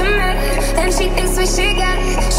me, and she thinks we should get.